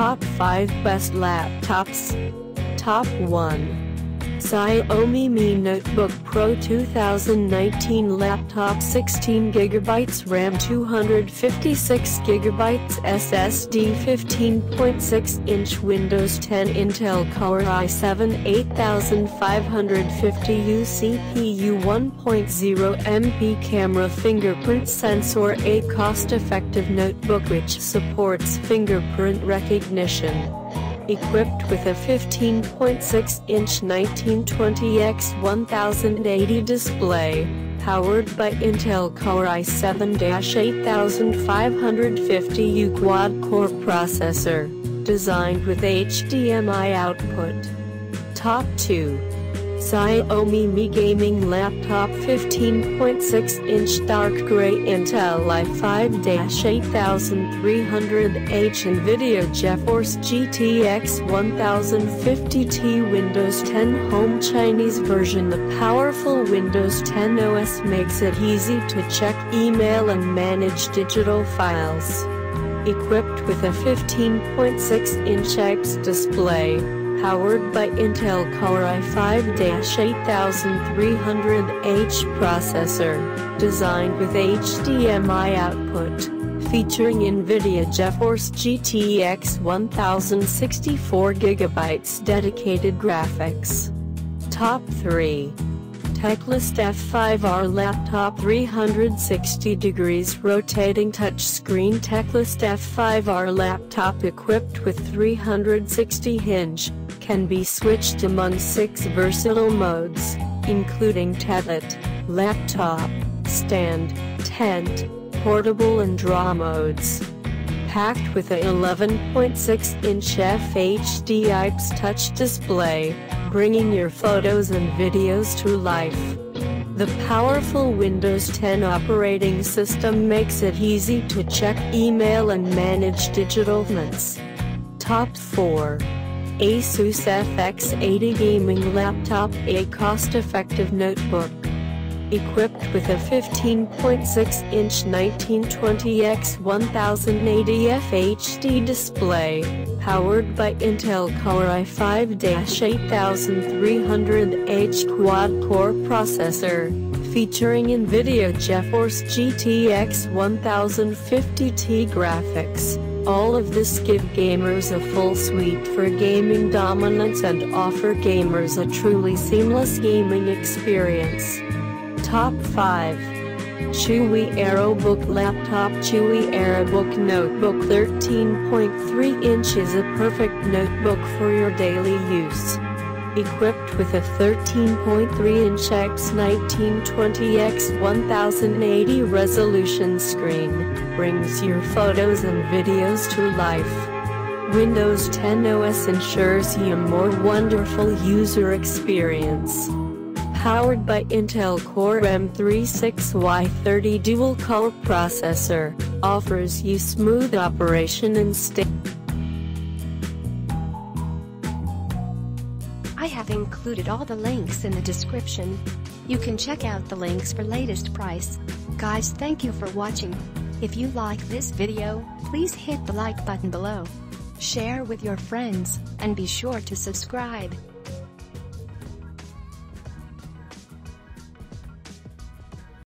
Top 5 Best Laptops Top 1 Xiaomi Mi Notebook Pro 2019 Laptop 16GB RAM 256GB SSD 15.6-inch Windows 10 Intel Core i7 8550U CPU 1.0 MP camera fingerprint sensor A cost-effective notebook which supports fingerprint recognition equipped with a 15.6-inch 1920x1080 display, powered by Intel Core i7-8550U quad-core processor, designed with HDMI output. Top 2 Xiaomi Mi Gaming Laptop 15.6-inch dark gray Intel i5-8300H NVIDIA GeForce GTX 1050T Windows 10 Home Chinese version The powerful Windows 10 OS makes it easy to check email and manage digital files. Equipped with a 15.6-inch X display, powered by Intel Core i5-8300H processor, designed with HDMI output, featuring NVIDIA GeForce GTX 1064GB dedicated graphics. Top 3 Teclast F5R Laptop 360 degrees rotating touchscreen Teclast F5R laptop equipped with 360 hinge, can be switched among six versatile modes, including tablet, laptop, stand, tent, portable and draw modes. Packed with a 11.6-inch FHD IPS touch display, bringing your photos and videos to life. The powerful Windows 10 operating system makes it easy to check email and manage digital documents. Top 4 Asus FX80 Gaming Laptop A cost-effective notebook. Equipped with a 15.6-inch 1920x1080 FHD display, powered by Intel Core i5-8300H quad-core processor, featuring NVIDIA GeForce GTX 1050T graphics. All of this give gamers a full suite for gaming dominance and offer gamers a truly seamless gaming experience. Top 5 Chuwi AeroBook Laptop Chuwi AeroBook Notebook 13.3 inches a perfect notebook for your daily use equipped with a 13.3-inch x1920x1080 resolution screen, brings your photos and videos to life. Windows 10 OS ensures you a more wonderful user experience. Powered by Intel Core M36Y30 dual-core processor, offers you smooth operation and stability. I have included all the links in the description. You can check out the links for latest price. Guys thank you for watching. If you like this video, please hit the like button below. Share with your friends, and be sure to subscribe.